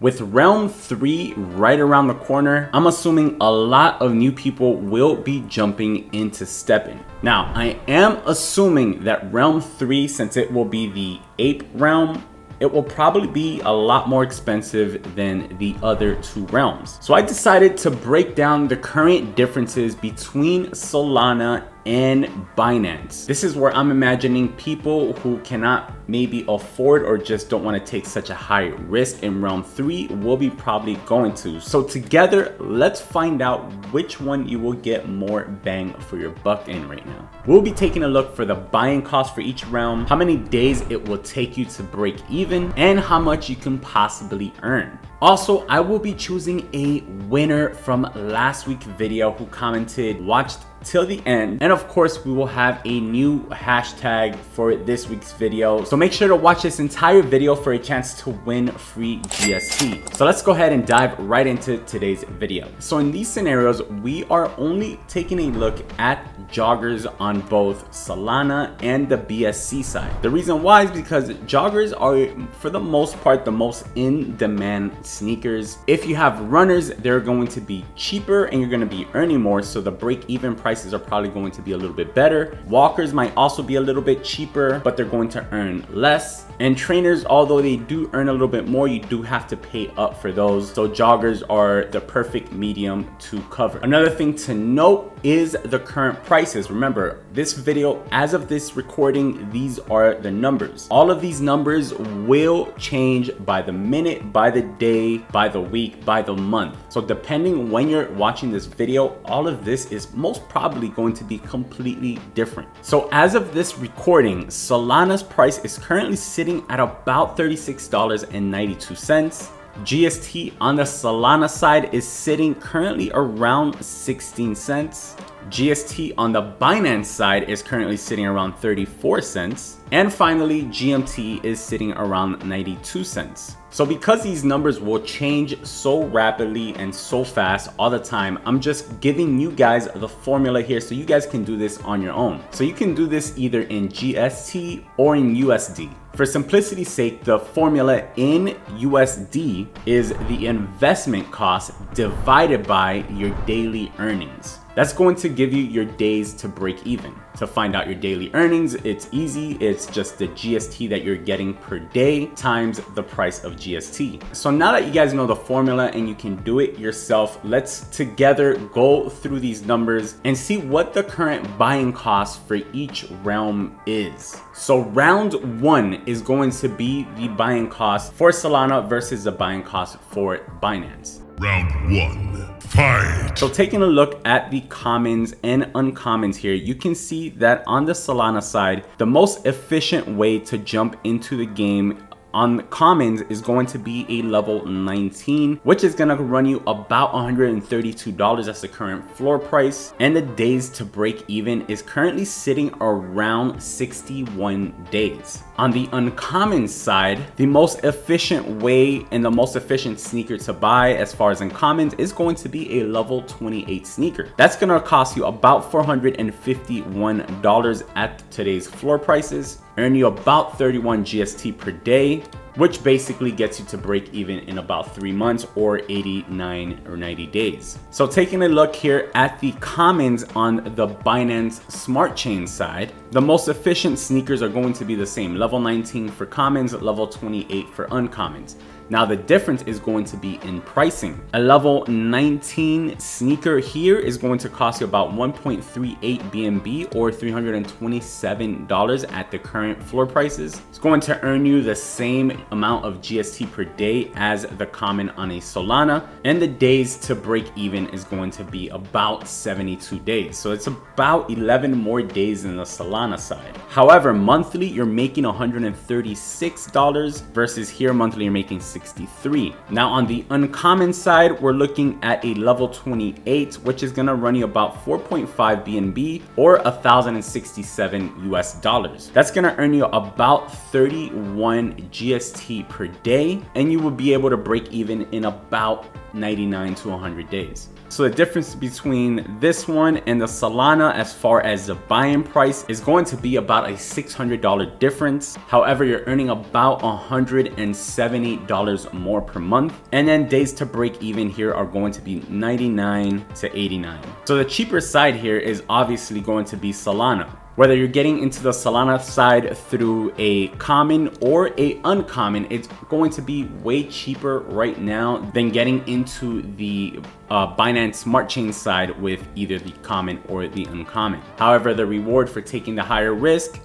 With Realm 3 right around the corner, I'm assuming a lot of new people will be jumping into STEPN. Now, I am assuming that Realm 3, since it will be the Ape Realm, it will probably be a lot more expensive than the other two realms. So I decided to break down the current differences between Solana and Binance. This is where I'm imagining people who cannot maybe afford or just don't want to take such a high risk in Realm 3 will be probably going to. So together, let's find out which one you will get more bang for your buck in right now. We'll be taking a look for the buying cost for each realm, how many days it will take you to break even, and how much you can possibly earn. Also, I will be choosing a winner from last week's video who commented, watched till the end. And of course, we will have a new hashtag for this week's video. So make sure to watch this entire video for a chance to win free GST. So let's go ahead and dive right into today's video. So in these scenarios, we are only taking a look at joggers on both Solana and the BSC side. The reason why is because joggers are for the most part the most in demand sneakers. If you have runners, they're going to be cheaper and you're going to be earning more. So the break even price prices are probably going to be a little bit better. Walkers might also be a little bit cheaper, but they're going to earn less. And trainers, although they do earn a little bit more, you do have to pay up for those. So joggers are the perfect medium to cover. Another thing to note is the current prices. Remember, this video, as of this recording, these are the numbers. All of these numbers will change by the minute, by the day, by the week, by the month. So depending when you're watching this video, all of this is most probably probably going to be completely different. So as of this recording, Solana's price is currently sitting at about $36.92. GST on the Solana side is sitting currently around 16 cents. GST on the Binance side is currently sitting around 34 cents. And finally, GMT is sitting around 92 cents. So because these numbers will change so rapidly and so fast all the time, I'm just giving you guys the formula here so you guys can do this on your own. So you can do this either in GST or in USD. For simplicity's sake, the formula in USD is the investment cost divided by your daily earnings. That's going to give you your days to break even. To find out your daily earnings, it's easy. It's just the GST that you're getting per day times the price of GST. So now that you guys know the formula and you can do it yourself, let's together go through these numbers and see what the current buying cost for each realm is. So round one is going to be the buying cost for Solana versus the buying cost for Binance. Round one, fight! So taking a look at the commons and uncommons here, you can see that on the Solana side, the most efficient way to jump into the game on commons is going to be a level 19 which is going to run you about $132 that's the current floor price. And the days to break even is currently sitting around 61 days. On the uncommon side the most efficient way and the most efficient sneaker to buy as far as uncommons is going to be a level 28 sneaker. That's going to cost you about $451 at today's floor prices earn you about 31 GST per day, which basically gets you to break even in about three months or 89 or 90 days. So taking a look here at the commons on the Binance Smart Chain side, the most efficient sneakers are going to be the same, level 19 for commons, level 28 for uncommons. Now the difference is going to be in pricing. A level 19 sneaker here is going to cost you about 1.38 BNB or $327 at the current floor prices. It's going to earn you the same amount of GST per day as the common on a Solana and the days to break even is going to be about 72 days. So it's about 11 more days than the Solana side. However, monthly you're making $136 versus here monthly you're making 63. Now on the uncommon side, we're looking at a level 28, which is gonna run you about 4.5 BNB or 1,067 US dollars. That's gonna earn you about 31 GST per day, and you will be able to break even in about 99 to 100 days. So the difference between this one and the Solana as far as the buy-in price is going to be about a $600 difference. However, you're earning about $170 more per month. And then days to break even here are going to be 99 to 89. So the cheaper side here is obviously going to be Solana. Whether you're getting into the Solana side through a common or a uncommon, it's going to be way cheaper right now than getting into the uh, Binance Smart Chain side with either the common or the uncommon. However, the reward for taking the higher risk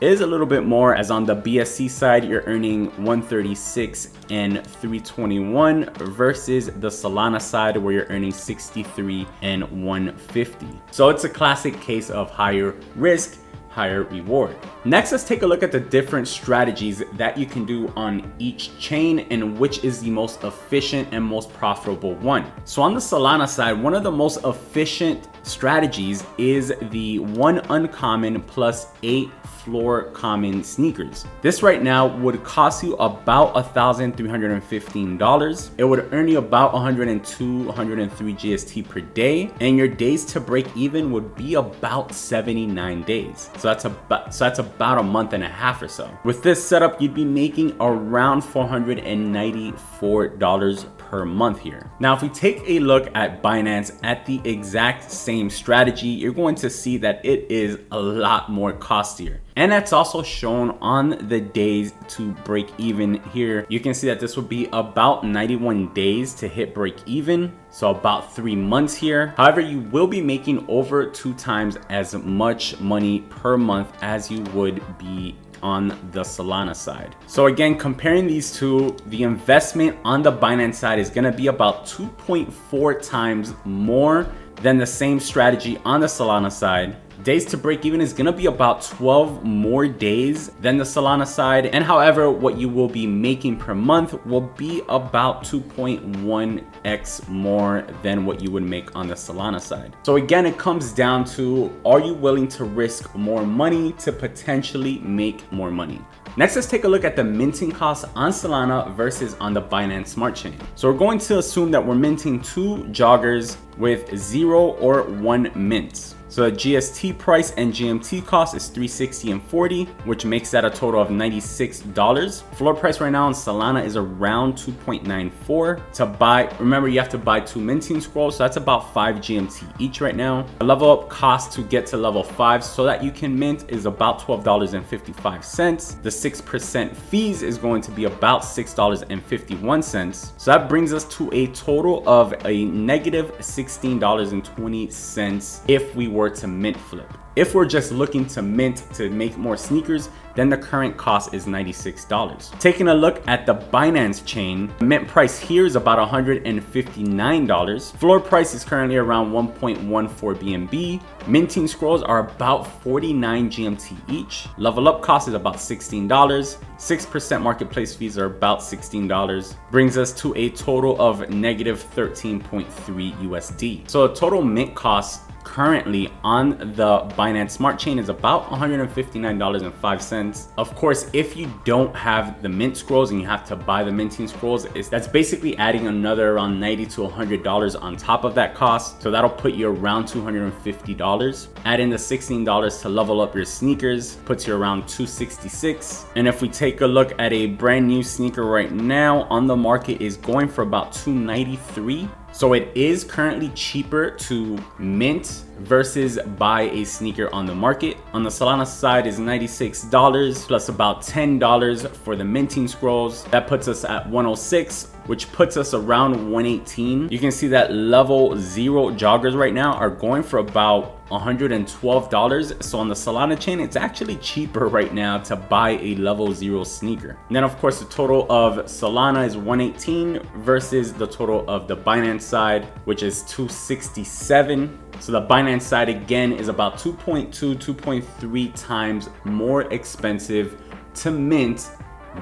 is a little bit more as on the BSC side you're earning 136 and 321 versus the Solana side where you're earning 63 and 150. So it's a classic case of higher risk higher reward. Next, let's take a look at the different strategies that you can do on each chain and which is the most efficient and most profitable one. So on the Solana side, one of the most efficient strategies is the one uncommon plus eight floor common sneakers. This right now would cost you about $1,315. It would earn you about 102, 103 GST per day, and your days to break even would be about 79 days. So that's about so that's about a month and a half or so. With this setup, you'd be making around $494 per month here. Now, if we take a look at Binance at the exact same strategy, you're going to see that it is a lot more costlier. And that's also shown on the days to break even here. You can see that this would be about 91 days to hit break even. So about three months here. However, you will be making over two times as much money per month as you would be on the Solana side. So again, comparing these two, the investment on the Binance side is gonna be about 2.4 times more than the same strategy on the Solana side days to break even is gonna be about 12 more days than the Solana side. And however, what you will be making per month will be about 2.1x more than what you would make on the Solana side. So again, it comes down to, are you willing to risk more money to potentially make more money? Next, let's take a look at the minting costs on Solana versus on the Binance Smart Chain. So we're going to assume that we're minting two joggers with zero or one mints. So the GST price and GMT cost is 360 and 40, which makes that a total of $96. Floor price right now on Solana is around 2.94 to buy. Remember, you have to buy two minting scrolls, so that's about five GMT each right now. A level up cost to get to level five so that you can mint is about $12.55. The 6% fees is going to be about $6.51. So that brings us to a total of a negative $16.20 if we were to mint flip. If we're just looking to mint to make more sneakers, then the current cost is $96. Taking a look at the Binance chain, mint price here is about $159. Floor price is currently around 1.14 BNB. Minting scrolls are about 49 GMT each. Level up cost is about $16. 6% marketplace fees are about $16. Brings us to a total of negative 13.3 USD. So a total mint cost currently on the Binance Smart Chain is about $159.05. Of course, if you don't have the mint scrolls and you have to buy the minting scrolls, that's basically adding another around 90 to $100 on top of that cost. So that'll put you around $250. Add in the $16 to level up your sneakers, puts you around 266. And if we take a look at a brand new sneaker right now on the market is going for about 293 so it is currently cheaper to mint versus buy a sneaker on the market. On the Solana side is $96 plus about $10 for the minting scrolls. That puts us at 106 which puts us around 118. You can see that level zero joggers right now are going for about $112. So on the Solana chain, it's actually cheaper right now to buy a level zero sneaker. And then of course, the total of Solana is 118 versus the total of the Binance side, which is 267. So the Binance side again is about 2.2, 2.3 times more expensive to mint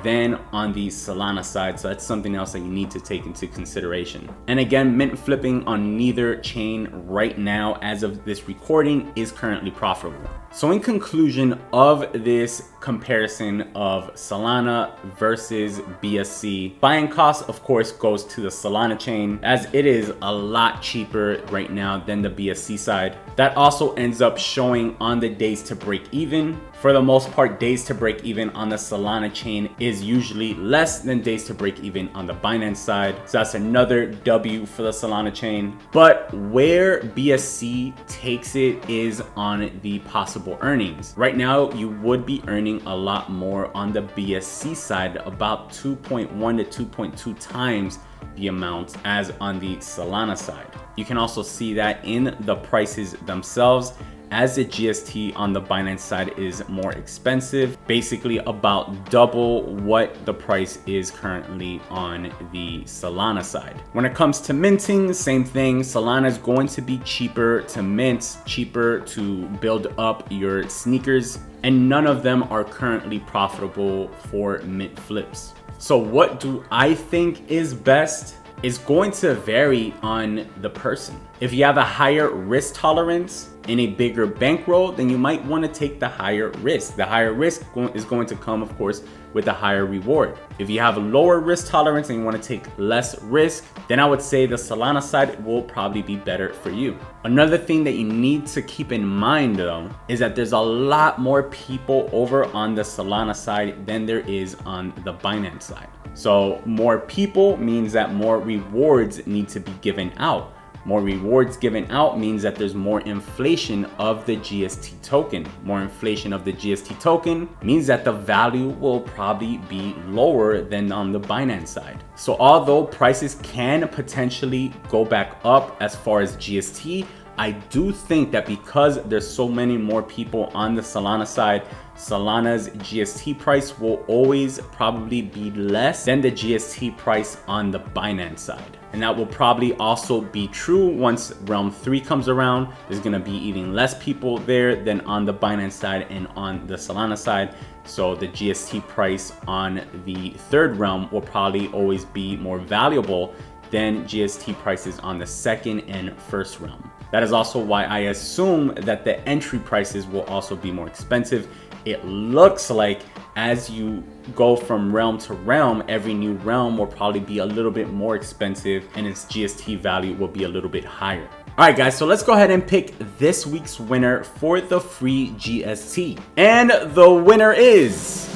than on the Solana side. So that's something else that you need to take into consideration. And again, mint flipping on neither chain right now as of this recording is currently profitable. So in conclusion of this comparison of Solana versus BSC, buying cost of course goes to the Solana chain as it is a lot cheaper right now than the BSC side. That also ends up showing on the days to break even. For the most part, days to break even on the Solana chain is usually less than days to break even on the Binance side. So that's another W for the Solana chain. But where BSC takes it is on the possible earnings. Right now, you would be earning a lot more on the BSC side, about 2.1 to 2.2 times the amount as on the Solana side. You can also see that in the prices themselves as the GST on the Binance side is more expensive, basically about double what the price is currently on the Solana side. When it comes to minting, same thing. Solana is going to be cheaper to mint, cheaper to build up your sneakers, and none of them are currently profitable for mint flips. So what do I think is best? is going to vary on the person. If you have a higher risk tolerance, in a bigger bankroll, then you might want to take the higher risk. The higher risk is going to come, of course, with a higher reward. If you have a lower risk tolerance and you want to take less risk, then I would say the Solana side will probably be better for you. Another thing that you need to keep in mind though, is that there's a lot more people over on the Solana side than there is on the Binance side. So more people means that more rewards need to be given out. More rewards given out means that there's more inflation of the GST token. More inflation of the GST token means that the value will probably be lower than on the Binance side. So although prices can potentially go back up as far as GST, I do think that because there's so many more people on the Solana side, Solana's GST price will always probably be less than the GST price on the Binance side. And that will probably also be true once Realm 3 comes around. There's gonna be even less people there than on the Binance side and on the Solana side. So the GST price on the third realm will probably always be more valuable than GST prices on the second and first realm. That is also why I assume that the entry prices will also be more expensive. It looks like as you go from realm to realm, every new realm will probably be a little bit more expensive and its GST value will be a little bit higher. All right, guys, so let's go ahead and pick this week's winner for the free GST. And the winner is...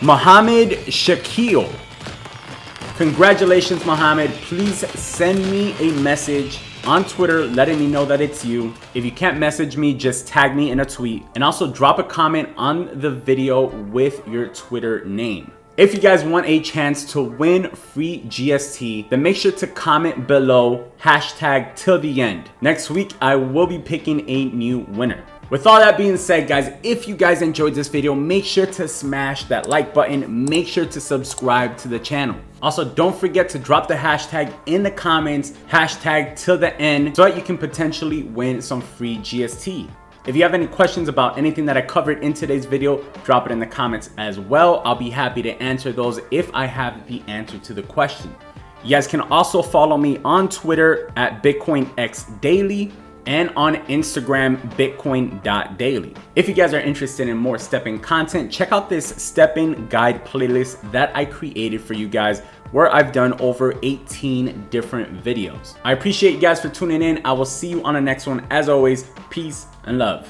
Mohammed Shakil. Congratulations, Mohammed. Please send me a message on Twitter letting me know that it's you. If you can't message me, just tag me in a tweet and also drop a comment on the video with your Twitter name. If you guys want a chance to win free GST, then make sure to comment below hashtag till the end. Next week, I will be picking a new winner. With all that being said, guys, if you guys enjoyed this video, make sure to smash that like button. Make sure to subscribe to the channel. Also, don't forget to drop the hashtag in the comments, hashtag till the end, so that you can potentially win some free GST. If you have any questions about anything that I covered in today's video, drop it in the comments as well. I'll be happy to answer those if I have the answer to the question. You guys can also follow me on Twitter at BitcoinXDaily and on Instagram, bitcoin.daily. If you guys are interested in more STEPN content, check out this STEPN guide playlist that I created for you guys where I've done over 18 different videos. I appreciate you guys for tuning in. I will see you on the next one. As always, peace and love.